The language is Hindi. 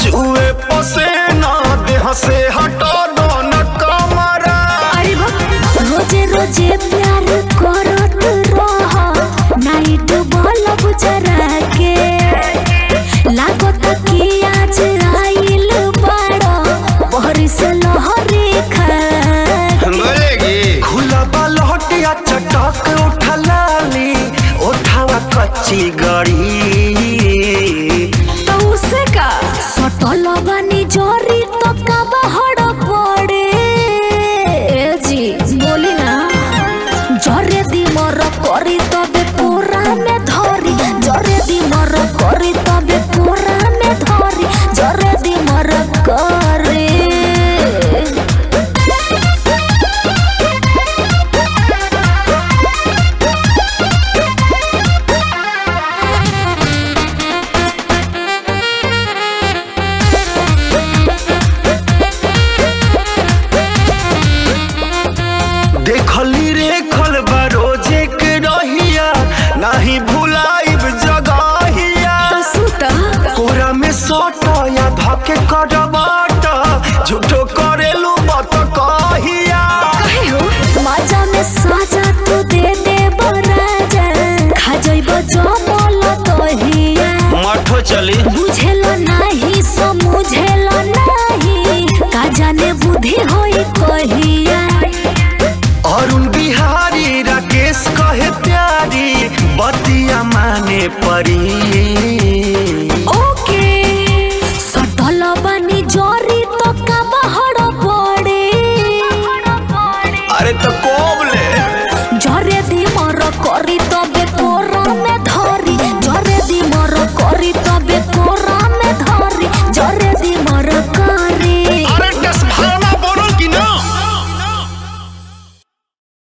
चूहे पसे ना देह से हटा दो न कमरा अरे रोज़े रोज़े प्यार करत रहो। नाइट बोल बुझरा के लागत कि आज आइल बड़ो। बरिस लहरे खा खुला बालहटिया चटक उठलाली। उठावा कच्ची देखली रे खल बरोजे के रहिया नाही भुलाइब जगहिया। तो कोरा में सोट या धके करबाट झूठो करेलू बत कहिया। कहे हो मज़ा में साजा तू दे दे बराजा खा जइब जमल तहिया मठो चली। बुझेल नाही समझेल नाही का जाने बुद्धि होई कहिया अरुण बतिया माने परी। तो अरे तो कोबले। जरे दी मोर करी तो बे